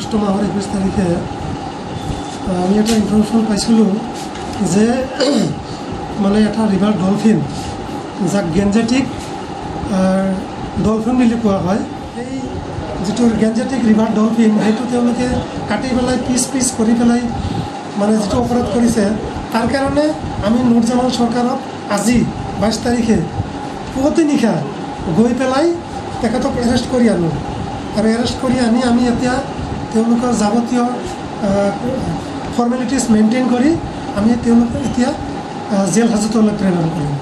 আগষ্ট মাহৰ একৈছ তাৰিখে আমি এটা ইনফৰমেশ্যন পাইছিলোঁ যে মানে এটা ৰিভাৰ ডলফিন যাক গেঞ্জেটিক ডলফিন বুলি কোৱা হয় সেই যিটো গেঞ্জেটিক ৰিভাৰ ডলফিন সেইটো তেওঁলোকে কাটি পেলাই পিচ পিচ কৰি পেলাই মানে যিটো অপৰাধ কৰিছে তাৰ কাৰণে আমি নুৰজামাল চৰকাৰক আজি বাইছ তাৰিখে পুৱতি নিশা গৈ পেলাই তেখেতক এৰেষ্ট কৰি আনো আৰু এৰেষ্ট কৰি আনি আমি এতিয়া তেওঁলোকৰ যাৱতীয় ফৰ্মেলিটিজ মেইনটেইন কৰি আমি তেওঁলোকক এতিয়া জেল হাজতলৈ প্ৰেৰণ কৰিম।